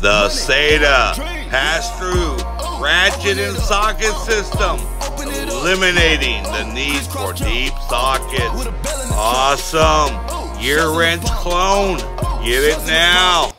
The SATA pass-through ratchet and socket system, eliminating the need for deep sockets. Awesome! Gearwrench clone. Get it now.